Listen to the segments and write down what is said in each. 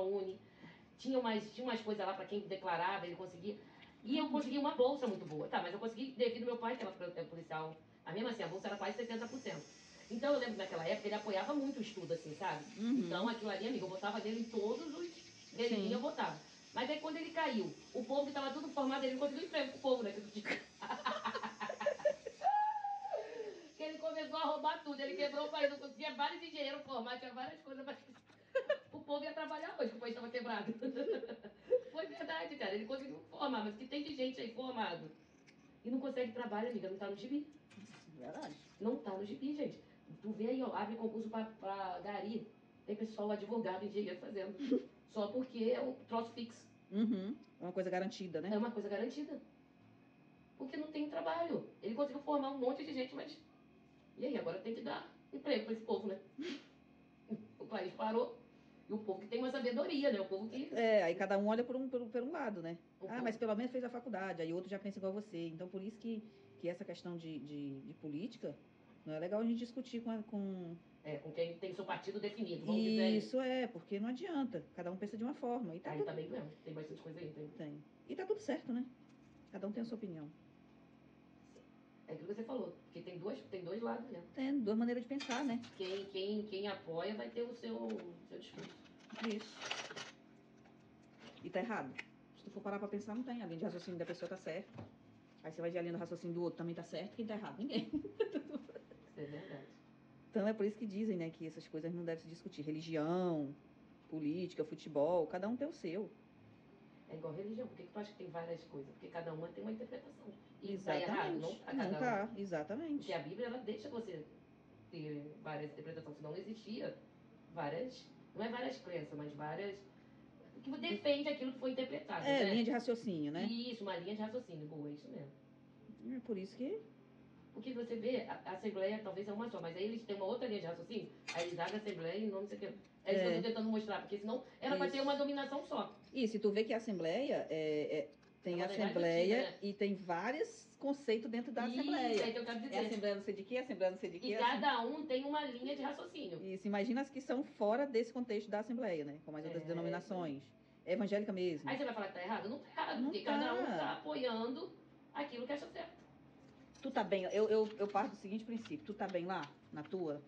ProUni. Tinha umas, tinha umas coisas lá para quem declarava, ele conseguia. E eu consegui uma bolsa muito boa. Tá, mas eu consegui devido ao meu pai, que era policial. Mas mesmo assim, a bolsa era quase 70%. Então eu lembro que naquela época ele apoiava muito o estudo, assim, sabe? Uhum. Então aquilo ali, amigo, eu botava dele em todos os. Ele eu botava. Mas aí quando ele caiu, o povo que estava tudo formado, ele não conseguiu emprego com o povo, né? que ele começou a roubar tudo, ele quebrou o país, tinha vários engenheiros formados, tinha várias coisas, mas o povo ia trabalhar hoje, que o país estava quebrado. Foi verdade, cara, ele conseguiu formar, mas que tem de gente aí formado e não consegue trabalho, amiga, não tá no gibi. Verdade. Não tá no gibi, gente. Tu vê aí, ó, abre concurso pra, pra Gari. Tem pessoal advogado, engenheiro fazendo. Só porque é um troço fixo. Uhum. É uma coisa garantida, né? É uma coisa garantida. Porque não tem trabalho. Ele conseguiu formar um monte de gente, mas. E aí, agora tem que dar emprego para esse povo, né? o país parou. E o povo que tem uma sabedoria, né? O povo que. É, aí cada um olha por um, por, por um lado, né? O ah, povo. mas pelo menos fez a faculdade, aí outro já pensa igual você. Então por isso que, que essa questão de, de, de política não é legal a gente discutir com. com... É, com quem tem seu partido definido, vamos Isso, dizer. Isso é, porque não adianta. Cada um pensa de uma forma. E tá aí tudo... tá bem mesmo. Tem bastante coisa aí, tem. Tem. E tá tudo certo, né? Cada um tem a sua opinião. É aquilo que você falou, porque tem, duas, tem dois lados, né? Tem duas maneiras de pensar, né? Quem, quem, quem apoia vai ter o seu, seu discurso. Isso. E tá errado. Se tu for parar pra pensar, não tem. A linha de raciocínio da pessoa tá certa. Aí você vai ver a linha do raciocínio do outro, também tá certo. Quem tá errado? Ninguém. é verdade. Então é por isso que dizem, né, que essas coisas não devem se discutir. Religião, política, futebol, cada um tem o seu. É igual religião. Por que, que tu acha que tem várias coisas? Porque cada uma tem uma interpretação. E exatamente. tá errado, não tá Não tá, exatamente. Porque a Bíblia, ela deixa você ter várias interpretações. Senão não existia várias, não é várias crenças, mas várias que defende aquilo que foi interpretado. É, né? linha de raciocínio, né? Isso, uma linha de raciocínio. Boa, é isso mesmo. É por isso que porque você vê, a, a, Assembleia talvez é uma só, mas aí eles têm uma outra linha de raciocínio, aí eles abrem a Assembleia e não sei o que. É isso que eu estou tentando mostrar, porque senão era para ter uma dominação só. E se tu vê que a Assembleia é, é tem é Assembleia né? e tem vários conceitos dentro da isso, Assembleia. É que eu quero dizer. É Assembleia não sei de quê, Assembleia não sei de quê. E cada um tem uma linha de raciocínio. Isso, imagina as que são fora desse contexto da Assembleia, né? Como as outras é, denominações. É evangélica mesmo. Aí você vai falar que tá errado? Não tá errado, não porque tá. cada um tá apoiando aquilo que acha certo. Tu tá bem, eu, eu, eu parto do seguinte princípio, tu tá bem lá, na tua?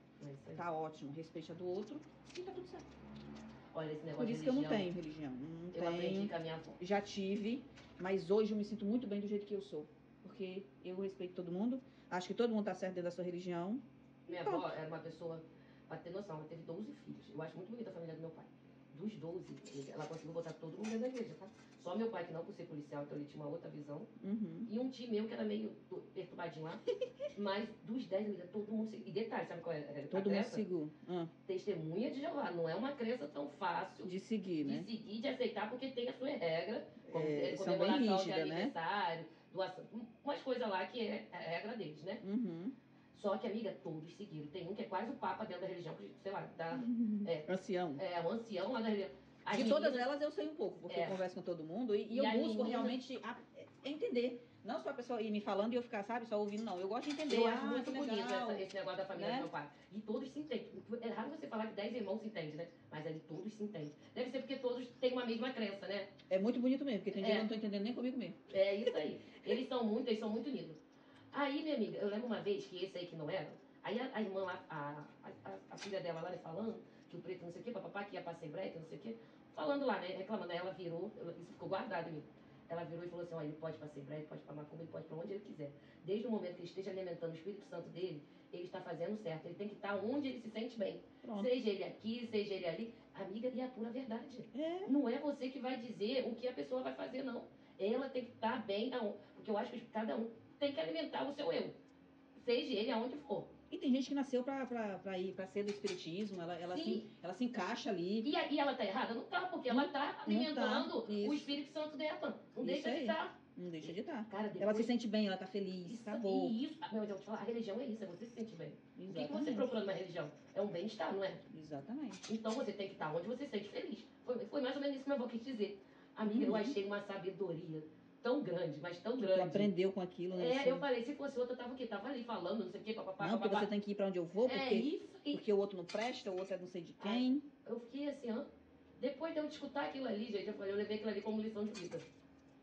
É tá ótimo, respeita do outro e tá tudo certo. Olha, esse negócio Por isso que eu não tenho religião. Não eu tenho, aprendi com a minha avó. Já tive, mas hoje eu me sinto muito bem do jeito que eu sou. Porque eu respeito todo mundo, acho que todo mundo tá certo dentro da sua religião. Minha avó era uma pessoa, pra ter noção, ela teve 12 filhos. Eu acho muito bonita a família do meu pai dos 12, ela conseguiu botar todo mundo dentro da igreja, tá? Só meu pai, que não por ser policial, então ele tinha uma outra visão. Uhum. E um tio meu que era meio perturbadinho lá. mas dos 10, amiga, todo mundo seguiu. E detalhe, sabe qual é? Todo mundo seguiu. Ah. Testemunha de Jeová. Não é uma crença tão fácil de seguir, né? De seguir, de aceitar, porque tem a sua regra, como é, comemoração rígida, de né? aniversário, né? doação, umas coisas lá que é a regra deles, né? Uhum. Só que, amiga, todos seguiram. Tem um que é quase o Papa dentro da religião, sei lá, da. É, ancião. É, o ancião lá da religião. As de meninas... todas elas eu sei um pouco, porque é. eu converso com todo mundo e, e, e eu busco menina... realmente a, é, entender. Não só a pessoa ir me falando e eu ficar, sabe, só ouvindo, não. Eu gosto de entender. Eu acho ah, muito bonito essa, esse negócio da família né? do meu pai. E todos se entendem. É raro você falar que 10 irmãos se entendem, né? Mas ali todos se entendem. Deve ser porque todos têm uma mesma crença, né? É muito bonito mesmo, porque tem dia que eu não tô entendendo nem comigo mesmo. É isso aí. Eles são muito, eles são muito unidos. Aí, minha amiga, eu lembro uma vez que esse aí que não era, aí a, a irmã lá, a, a, a, filha dela lá, né, falando que o preto não sei o quê, papapá, que ia pra Assembleia, não sei o quê falando lá, né? Reclamando. Aí ela virou, isso ficou guardado em mim. Ela virou e falou assim: olha, ele pode ir Assembleia, ele pode ir para Macumba, ele pode ir para onde ele quiser. Desde o momento que ele esteja alimentando o Espírito Santo dele, ele está fazendo certo. Ele tem que estar onde ele se sente bem. Pronto. Seja ele aqui, seja ele ali. Amiga, e a pura verdade. É. Não é você que vai dizer o que a pessoa vai fazer, não. Ela tem que estar bem, porque eu acho que cada um tem que alimentar o seu eu. Seja ele aonde for. E tem gente que nasceu pra, pra, pra ir pra ser do espiritismo, ela, ela, se, ela se encaixa ali. E, e ela tá errada? Não tá, porque ela tá alimentando tá. o Espírito Santo dela. Não isso deixa aí. de estar. Não deixa de estar. Cara, depois... Ela se sente bem, ela tá feliz, isso, acabou. Isso, meu, eu vou te falar, a religião é isso, é você se sente bem. Exatamente. O que, que você procura numa religião? É um bem-estar, não é? Exatamente. Então você tem que estar onde você se sente feliz. Foi, foi mais ou menos isso que meu avô quis dizer. Amiga, uhum. eu achei uma sabedoria tão grande, mas tão grande. Tu aprendeu com aquilo, né? É, assim. eu falei, se fosse outra, tava o quê? Tava ali falando, não sei o quê, papapá. Não, porque você tem que ir pra onde eu vou, é porque, é isso porque o outro não presta, o outro é não sei de quem. eu fiquei assim, ó. Depois de eu escutar aquilo ali, gente, eu falei, eu levei aquilo ali como lição de vida.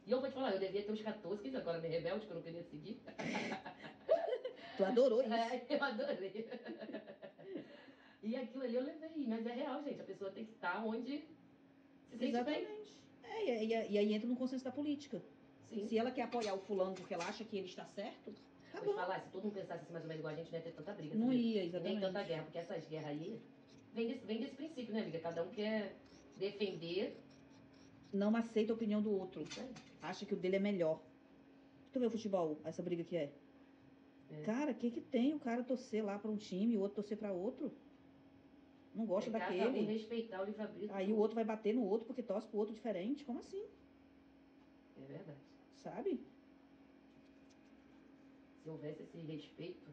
E eu vou te falar, eu devia ter uns 14, 15 agora me rebelde, que eu não queria seguir. Tu adorou isso. É, eu adorei. E aquilo ali eu levei, mas é real, gente. A pessoa tem que estar onde se sente bem. Exatamente. É, e, e- e aí entra no consenso da política. Sim. Se ela quer apoiar o fulano porque ela acha que ele está certo, tá Vou bom. falar, se todo mundo pensasse assim mais ou menos igual a gente, não ia ter tanta briga. Não sabia? ia, Nem tanta exatamente. guerra, porque essas guerras aí vem desse, vem desse princípio, né, amiga? Cada um quer defender. Não aceita a opinião do outro. Aí. Acha que o dele é melhor. Tu vê o futebol, essa briga que é? É. Cara, o que que tem o cara torcer lá pra um time e o outro torcer pra outro? Não gosta É um daquele. respeitar o livre-arbítrio. Aí o outro vai bater no outro porque torce pro outro diferente. Como assim? É verdade. Sabe? Se houvesse esse respeito,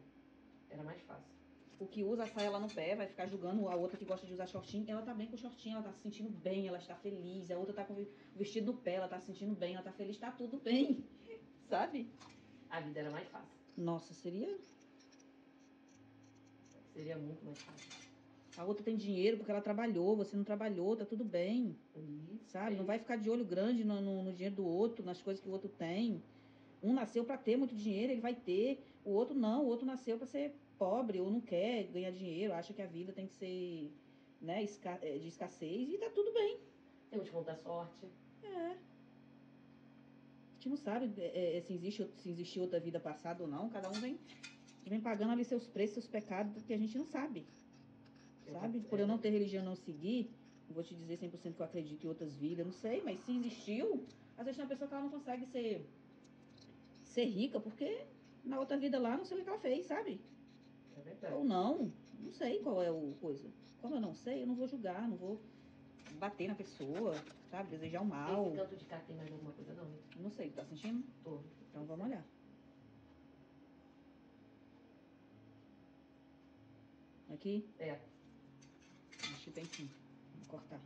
era mais fácil. O que usa a saia lá no pé vai ficar julgando a outra que gosta de usar shortinho. Ela tá bem com o shortinho, ela tá se sentindo bem, ela está feliz. A outra tá com o vestido no pé, ela tá se sentindo bem, ela tá feliz, tá tudo bem. Sabe? A vida era mais fácil. Nossa, seria. Seria muito mais fácil. A outra tem dinheiro porque ela trabalhou, você não trabalhou, tá tudo bem. Isso. Sabe? Não aí. vai ficar de olho grande no, no- no dinheiro do outro, nas coisas que o outro tem. Um nasceu para ter muito dinheiro, ele vai ter. O outro não, o outro nasceu para ser pobre ou não quer ganhar dinheiro, acha que a vida tem que ser né, esca- eh, de escassez e tá tudo bem. Temos que contar sorte. É. A gente não sabe eh, eh, se, existe, se existe outra vida passada ou não. Cada um vem, vem pagando ali seus preços, seus pecados, que a gente não sabe. Sabe? Por eu não ter religião não seguir, não vou te dizer 100% que eu acredito em outras vidas, não sei, mas se existiu, às vezes tem uma pessoa que ela não consegue ser, ser rica, porque na outra vida lá não sei o que ela fez, sabe? É verdade. Ou não, não sei qual é o coisa. Como eu não sei, eu não vou julgar, não vou bater na pessoa, sabe? Desejar o mal. Esse canto de cá tem mais alguma coisa, não? Não sei, tá sentindo? Tô. Então vamos olhar. Aqui? É. Que tem cortar.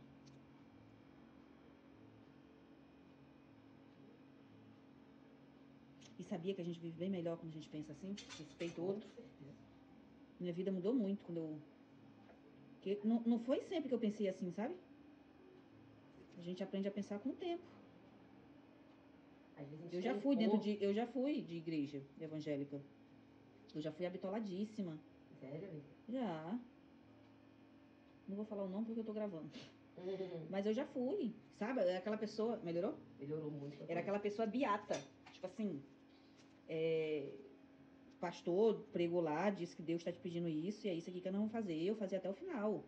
E sabia que a gente vive bem melhor quando a gente pensa assim? Respeita o outro. Minha vida mudou muito quando eu. Que não, não foi sempre que eu pensei assim, sabe? A gente aprende a pensar com o tempo. Eu já fui dentro de. Eu já fui de igreja evangélica. Eu já fui habitoladíssima. Sério? Já. Não vou falar o nome porque eu tô gravando. Hum, Mas eu já fui. Sabe? Era aquela pessoa. Melhorou? melhorou muito. Era aquela pessoa beata. Tipo assim. É, pastor pregou lá, disse que Deus está te pedindo isso, e é isso aqui que eu não vou fazer. Eu fazia até o final.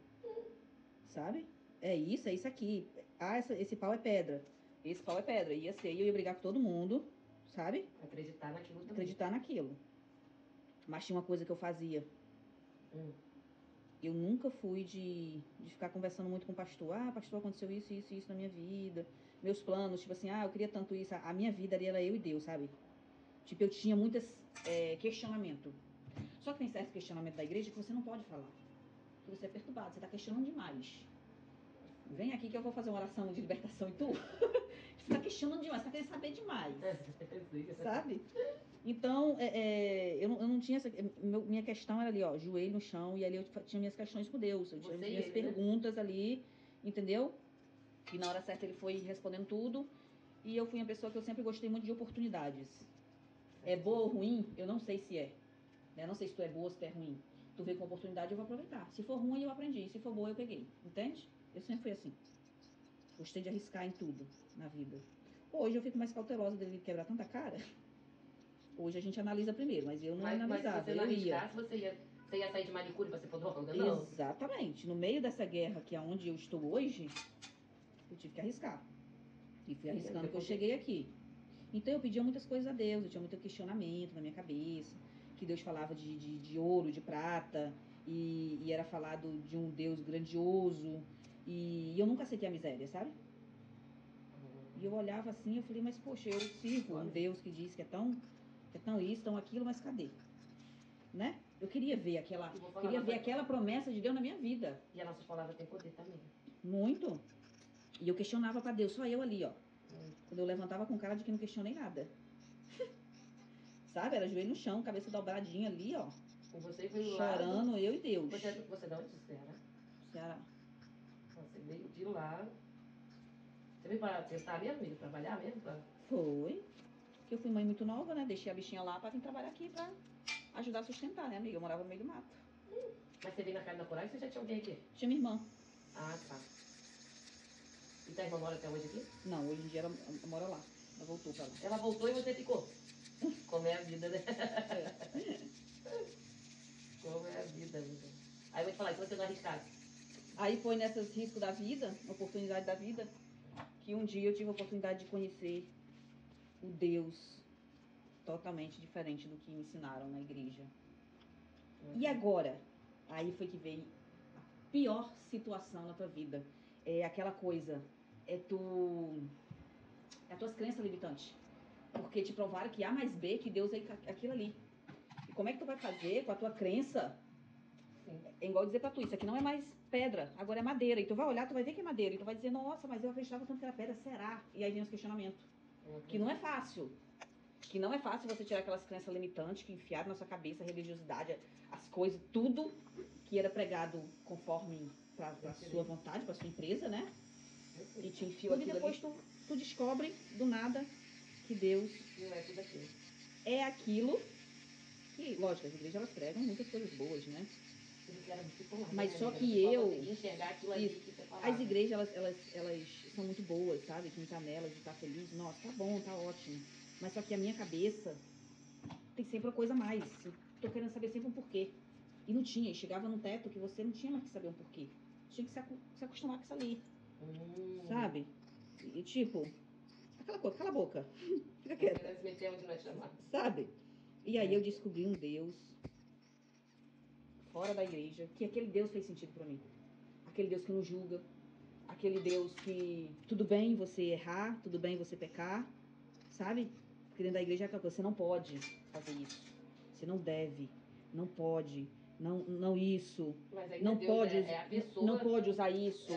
Sabe? É isso, é isso aqui. Ah, essa- esse pau é pedra. Esse pau é pedra. Ia ser, eu ia brigar com todo mundo, sabe? Acreditar naquilo também. Acreditar naquilo. Mas tinha uma coisa que eu fazia. Hum. Eu nunca fui de, de ficar conversando muito com o pastor. Ah, pastor, aconteceu isso, isso, isso na minha vida. Meus planos, tipo assim, ah, eu queria tanto isso. A minha vida era eu e Deus, sabe? Tipo, eu tinha muitos questionamento. Só que tem certo questionamento da igreja que você não pode falar. Que você é perturbado, você tá questionando demais. Vem aqui que eu vou fazer uma oração de libertação e tu. você tá questionando demais, você tá querendo saber demais. Sabe? Então, é, é, eu, não, eu não tinha essa. meu- minha questão era ali, ó, joelho no chão, e ali eu tinha minhas questões com Deus. Eu tinha Você minhas ele, né? perguntas ali, entendeu? E na hora certa ele foi respondendo tudo. E eu fui uma pessoa que eu sempre gostei muito de oportunidades. É boa ou ruim? Eu não sei se é. Né? Não sei se tu é boa ou se tu é ruim. Tu vê com oportunidade, eu vou aproveitar. Se for ruim, eu aprendi. Se for boa, eu peguei. Entende? Eu sempre fui assim. Gostei de arriscar em tudo na vida. Hoje eu fico mais cautelosa dele quebrar tanta cara. Hoje a gente analisa primeiro, mas eu não Mas, mas se analisava. você não arriscasse, você ia, você ia sair de manicure pra ser podóloga? Não. Exatamente. No meio dessa guerra que é onde eu estou hoje, eu tive que arriscar. E fui arriscando que eu cheguei aqui. Então eu pedia muitas coisas a Deus, eu tinha muito questionamento na minha cabeça, que Deus falava de, de, de ouro, de prata, e, e era falado de um Deus grandioso, e, eu nunca aceitei a miséria, sabe? E eu olhava assim, eu falei, mas poxa, eu sirvo um Deus que diz que é tão, que é tão isso, tão aquilo, mas cadê? Né? Eu queria ver aquela, E queria ver aquela promessa de Deus na minha vida. E as nossas palavras têm poder também. Muito. E eu questionava pra Deus, só eu ali, ó. Quando eu levantava com cara de que não questionei nada. Sabe? Era joelho no chão, cabeça dobradinha ali, ó. Com você veio lá. Chorando, eu e Deus. Você, você de onde? Ceará? Ceará. Veio de lá Você veio pra tentar mesmo, amiga? Trabalhar mesmo? Pra... Foi. Que eu fui mãe muito nova, né? Deixei a bichinha lá pra vir trabalhar aqui pra ajudar a sustentar, né, amiga? Eu morava no meio do mato. Mas você veio na casa da coragem, você já tinha alguém aqui? Tinha minha irmã. Ah, tá. E tá irmã mora até hoje aqui? Não, hoje em dia ela mora lá. Ela voltou pra lá. Ela voltou e você ficou. Como é a vida, né? Como é a vida, amiga. Aí eu vou te falar, se você não arriscasse. Aí foi nessas riscos da vida, oportunidade da vida, que um dia eu tive a oportunidade de conhecer o Deus totalmente diferente do que me ensinaram na igreja. E agora? Aí foi que veio a pior situação na tua vida. É aquela coisa, é tu. É as tuas crenças limitantes. Porque te provaram que A mais B, que Deus é aquilo ali. E como é que tu vai fazer com a tua crença? Sim. É igual dizer pra tu, isso aqui não é mais pedra, agora é madeira. E tu vai olhar, tu vai ver que é madeira. E tu vai dizer, nossa, mas eu acreditava tanto que era pedra, será? E aí vem os questionamentos. Que não é fácil. Que não é fácil você tirar aquelas crenças limitantes que enfiaram na sua cabeça, a religiosidade, as coisas, tudo que era pregado conforme pra, pra sua vontade, pra sua empresa, né? E te enfiou aquilo depois depois tu, tu descobre do nada que Deus Não é tudo aquilo. é aquilo que, lógico, as igrejas elas pregam muitas coisas boas, né? Mas né, só que eu- Isso. As igrejas, elas, elas, elas são muito boas, sabe? Quem tá nelas e tá feliz, nossa, tá bom, tá ótimo. Mas só que a minha cabeça tem sempre uma coisa a mais. Eu tô querendo saber sempre um porquê. E não tinha, e chegava num teto que você não tinha mais que saber um porquê. Tinha que se, acu- se acostumar com isso ali, Hum. sabe? E tipo, aquela coisa, cala a boca. Fica Não quieta. querendo se meter onde não é chamado. sabe? E aí eu descobri um Deus fora da igreja, que aquele Deus fez sentido pra mim. Aquele Deus que não julga, aquele Deus que tudo bem você errar, tudo bem você pecar, sabe? Porque dentro da igreja é aquela coisa, você não pode fazer isso. Você não deve, não pode, não, não isso, não Deus pode, é, é não pode usar isso. é.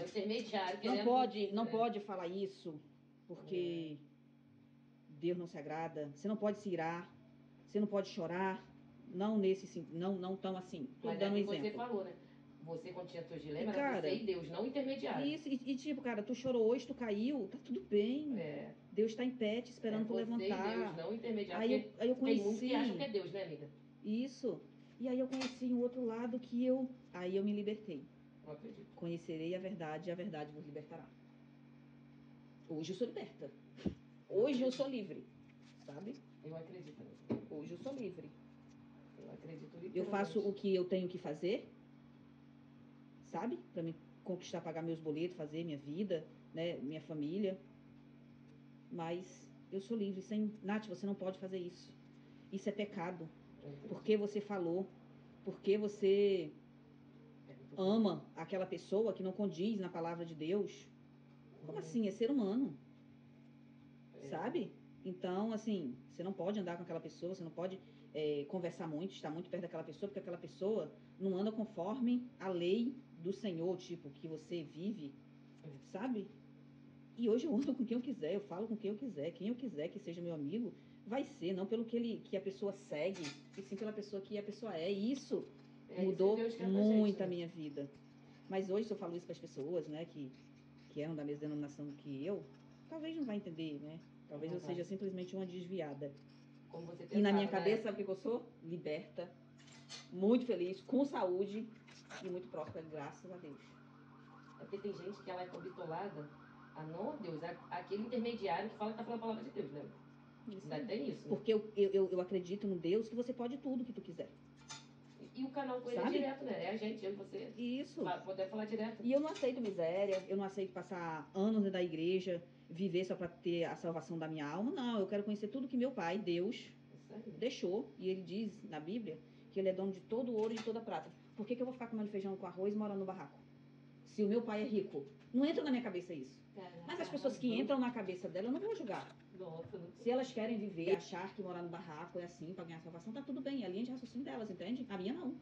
Não querendo- pode, não é. pode falar isso, porque Deus não se agrada. Você não pode se irar, você não pode chorar. Não nesse não não tão assim. Tô Mas é dando um o que você exemplo. falou, né? Você, quando tinha seus dilemas, E, cara, você e Deus, não intermediário. Isso, e, e, tipo, cara, tu chorou hoje, tu caiu, tá tudo bem. É, Deus tá em pé te esperando é tu levantar. e Deus, não intermediário. Aí eu, aí eu tem muitos conheci que acham que é Deus, né, amiga? isso. E aí eu conheci um outro lado que eu. Aí eu me libertei. Não acredito. Conhecerei a verdade e a verdade vos libertará. Hoje eu sou liberta. Hoje eu sou livre. Sabe? Eu acredito. Hoje eu sou livre. Eu acredito Eu literalmente. faço o que eu tenho que fazer, sabe? Pra me conquistar, pagar meus boletos, fazer minha vida, né? Minha família. Mas eu sou livre. Sem... Nath, você não pode fazer isso. Isso é pecado. Eu. Porque você falou. Porque você ama aquela pessoa que não condiz na palavra de Deus. Como assim? É ser humano. É. sabe? Então, assim, você não pode andar com aquela pessoa, você não pode é, conversar muito, estar muito perto daquela pessoa, porque aquela pessoa não anda conforme a lei do Senhor, tipo, que você vive, sabe? E hoje eu ando com quem eu quiser, eu falo com quem eu quiser, quem eu quiser que seja meu amigo, vai ser, não pelo que, ele, que a pessoa segue, e sim pela pessoa que a pessoa é. E isso É mudou muito gente, a né? minha vida. Mas hoje, se eu falo isso para as pessoas, né, que, que eram da mesma denominação que eu, talvez não vai entender, né? Talvez eu Não vai. seja simplesmente uma desviada. Como você E na pensava, minha né? cabeça, sabe o que eu sou? Liberta, muito feliz, com saúde e muito próspera, graças a Deus. É porque tem gente que ela é bitolada a não a Deus, a, aquele intermediário que fala que tá falando a palavra de Deus, né? Ainda tem isso. né? Porque eu, eu, eu- acredito no Deus que você pode tudo que tu quiser. E, o canal com ele é Sabe? direto, né? É a gente, eu e você. Isso. Poder falar direto. E eu não aceito miséria, eu não aceito passar anos dentro da igreja, viver só para ter a salvação da minha alma. Não, eu quero conhecer tudo que meu pai, Deus, deixou. E ele diz na Bíblia que ele é dono de todo o ouro e de toda a prata. Por que, que eu vou ficar comendo feijão com arroz e morando no barraco? Se o meu pai é rico. Não entra na minha cabeça isso. Mas as pessoas que entram na cabeça dela, eu não vou julgar. Se elas querem viver, achar que morar no barraco é assim, pra ganhar salvação, tá tudo bem. É a linha de raciocínio delas, entende? A minha não.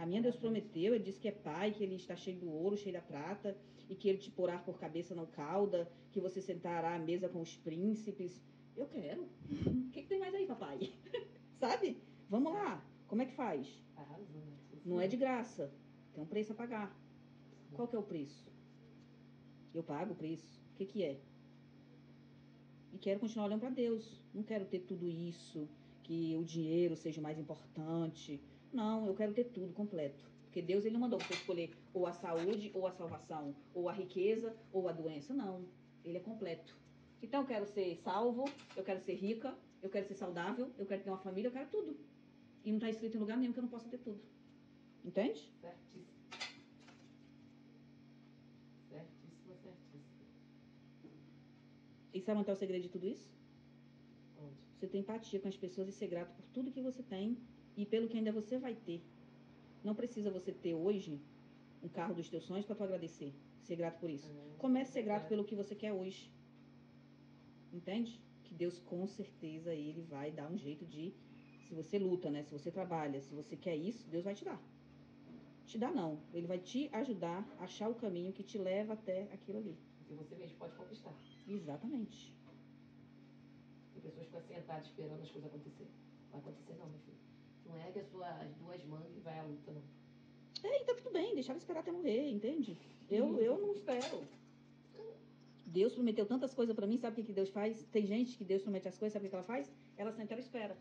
A minha Deus prometeu, ele disse que é pai, que ele está cheio do ouro, cheio da prata, e que ele te porá por cabeça não cauda, que você sentará à mesa com os príncipes. Eu quero. O que, que tem mais aí, papai? Sabe? Vamos lá. Como é que faz? né? Não é de graça. Tem um preço a pagar. Qual que é o preço? Eu pago o preço. O que, que é? E quero continuar olhando para Deus. Não quero ter tudo isso, que o dinheiro seja o mais importante. Não, eu quero ter tudo completo. Porque Deus ele não mandou você escolher ou a saúde, ou a salvação, ou a riqueza, ou a doença. Não. Ele é completo. Então eu quero ser salvo, eu quero ser rica, eu quero ser saudável, eu quero ter uma família, eu quero tudo. E não está escrito em lugar nenhum que eu não possa ter tudo. Entende? Certíssimo. Certíssimo, certíssimo. E sabe onde é o segredo de tudo isso? Onde? Você ter empatia com as pessoas e ser grato por tudo que você tem e pelo que ainda você vai ter. Não precisa você ter hoje um carro dos teus sonhos para tu agradecer. Ser grato por isso. Hum, Comece a ser grato verdade. pelo que você quer hoje. Entende? Que Deus com certeza ele vai dar um jeito de se você luta, né? Se você trabalha, se você quer isso, Deus vai te dar. Te dá não, ele vai te ajudar a achar o caminho que te leva até aquilo ali. Que você mesmo pode conquistar. Exatamente. Tem pessoas que ficam sentadas esperando as coisas acontecerem. Não vai acontecer não, meu filho. Não ergue as suas duas mangas e vai à luta, não. É, e tá tudo bem, deixar ela esperar até morrer, entende? Eu, eu não espero. Deus prometeu tantas coisas pra mim, sabe o que, que Deus faz? Tem gente que Deus promete as coisas, sabe o que ela faz? Ela senta ela espera.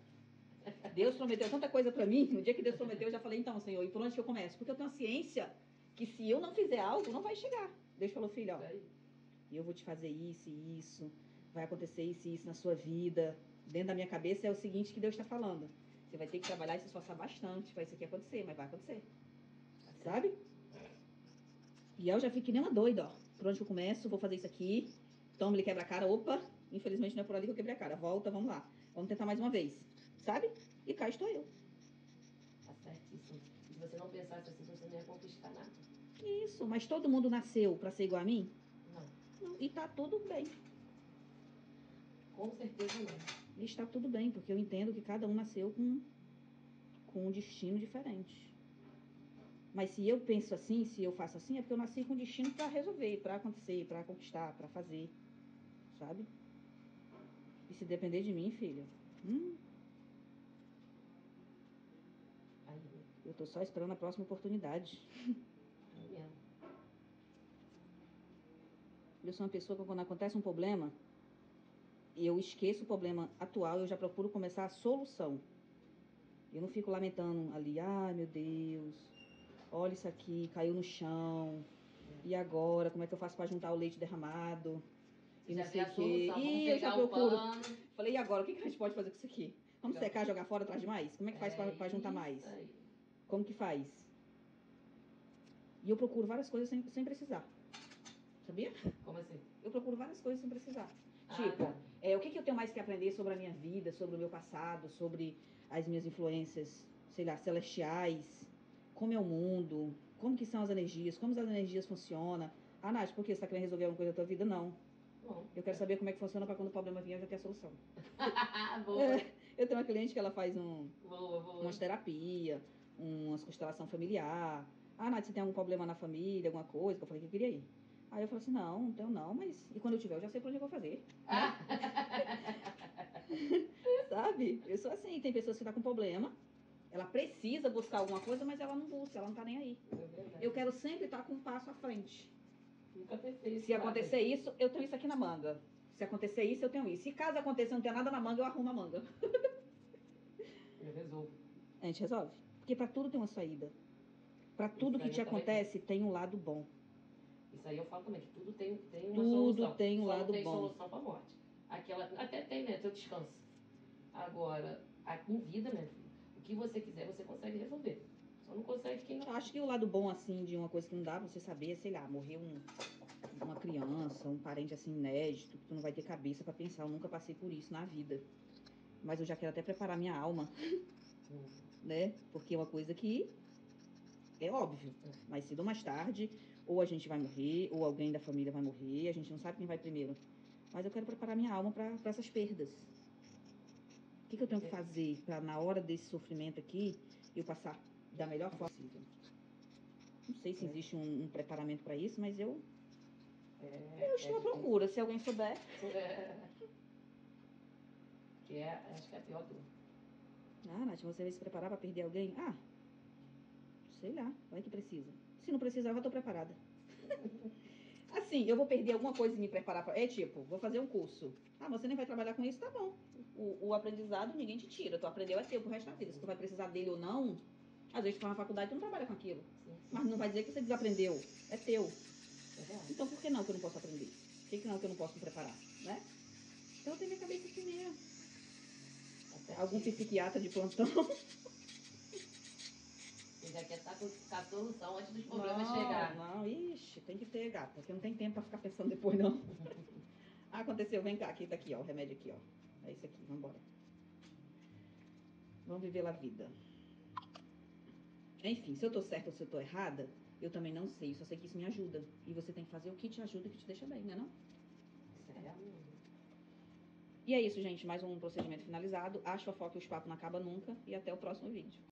Deus prometeu tanta coisa pra mim, no dia que Deus prometeu, eu já falei, então, Senhor, e por onde que eu começo? Porque eu tenho a ciência que se eu não fizer algo, não vai chegar. Deus falou, filho, ó, eu vou te fazer isso e isso, vai acontecer isso e isso na sua vida. Dentro da minha cabeça é o seguinte que Deus está falando. Você vai ter que trabalhar e se esforçar bastante para isso aqui acontecer, mas vai acontecer. Sabe? E eu já fico que nem uma doida, ó. Por onde que eu começo? Vou fazer isso aqui. Toma, ele quebra a cara. Opa! Infelizmente não é por ali que eu quebrei a cara. Volta, vamos lá. Vamos tentar mais uma vez. Sabe? E cá estou eu. Tá certíssimo. E se você não pensasse assim, você não ia conquistar nada. Isso, mas todo mundo nasceu para ser igual a mim? Não. E tá tudo bem. Com certeza não. E está tudo bem, porque eu entendo que cada um nasceu com, com um destino diferente. Mas se eu penso assim, se eu faço assim, é porque eu nasci com um destino para resolver, para acontecer, para conquistar, para fazer. Sabe? E se depender de mim, filha, hum, eu tô só esperando a próxima oportunidade. mesmo. Eu sou uma pessoa que quando acontece um problema, eu esqueço o problema atual, eu já procuro começar a solução. Eu não fico lamentando ali, ai meu Deus, olha isso aqui, caiu no chão. E agora, como é que eu faço para juntar o leite derramado? E Já não sei o quê. Ih, eu já procuro. Falei, e agora, o que, que a gente pode fazer com isso aqui? Vamos secar, jogar fora, atrás de mais? Como é que faz É para juntar mais? aí. Como que faz? E eu procuro várias coisas sem, sem precisar. Sabia? Como assim? Eu procuro várias coisas sem precisar. Tipo, tá. É, o que, que eu tenho mais que aprender sobre a minha vida, sobre o meu passado, sobre as minhas influências, sei lá, celestiais, como é o mundo, como que são as energias, como as energias funcionam. Ah, Nath, por que você está querendo resolver alguma coisa da tua vida? Não. Bom. Eu quero saber como é que funciona para quando o problema vier eu já ter a solução. boa, É, eu tenho uma cliente que ela faz um, boa, boa. umas terapia, umas constelação familiar. Ah, Nath, você tem algum problema na família, alguma coisa? Que eu falei que eu queria ir. Aí eu falei assim, não, não tenho não, mas... E quando eu tiver, eu já sei pra onde eu vou fazer. Ah, Sabe? Eu sou assim, tem pessoas que estão com problema, ela precisa buscar alguma coisa, mas ela não busca, ela não tá nem aí. é. Eu quero sempre estar com um passo à frente. Nunca pensei isso. Se acontecer isso, eu tenho isso aqui na manga. Se acontecer isso, eu tenho isso. Se caso acontecer e não ter nada na manga, eu arrumo a manga. Eu resolvo. A gente resolve. Porque pra tudo tem uma saída. Pra tudo que te acontece, tem um lado bom. Isso aí eu falo também, que tudo tem, tem uma Tudo solução. tem um Só lado não tem bom. solução pra morte. Aquela, até tem, né? Teu descanso. Agora, a, com vida, meu filho, o que você quiser, você consegue resolver. Só não consegue quem Eu não. acho que o lado bom, assim, de uma coisa que não dá pra você saber, é, sei lá, morreu um, uma criança, um parente, assim, inédito, que tu não vai ter cabeça pra pensar. Eu nunca passei por isso na vida. Mas eu já quero até preparar minha alma, né? Porque é uma coisa que é óbvio. Mais cedo ou mais tarde, ou a gente vai morrer, ou alguém da família vai morrer, a gente não sabe quem vai primeiro. Mas eu quero preparar minha alma pra essas perdas. O que, que eu tenho que fazer pra, na hora desse sofrimento aqui, eu passar da melhor forma possível? Não sei se É. existe um, um preparamento pra isso, mas eu, É, eu estou à procura. Se alguém souber. É. Que é, acho que é a pior dor. Ah, Nath, você vai se preparar pra perder alguém? Ah, sei lá, vai que precisa. Se não precisar, eu tô preparada. Assim, eu vou perder alguma coisa e me preparar pra. É tipo, vou fazer um curso. Ah, você nem vai trabalhar com isso, tá bom. O, o aprendizado ninguém te tira. Tu aprendeu é teu pro resto da vida. Se tu vai precisar dele ou não, às vezes tu faz uma faculdade e tu não trabalha com aquilo. Sim, sim. Mas não vai dizer que você desaprendeu. É teu. É. Então por que não que eu não posso aprender? Por que, que não que eu não posso me preparar? Né? Então eu tenho minha cabeça assim mesmo. Tá Algum certíssimo. psiquiatra de plantão. Você já quer estar com com a solução antes dos problemas não, chegar. Não, ixi, tem que ter, gata, porque não tem tempo pra ficar pensando depois, não. Ah, Aconteceu, vem cá, aqui, tá aqui, ó, o remédio aqui, ó. É isso aqui, vambora. Vamos viver a vida. Enfim, se eu tô certa ou se eu tô errada, eu também não sei, só sei que isso me ajuda. E você tem que fazer o que te ajuda e que te deixa bem, né não? É real. E é isso, gente, mais um procedimento finalizado. Acho a foca e os papos não acaba nunca e até o próximo vídeo.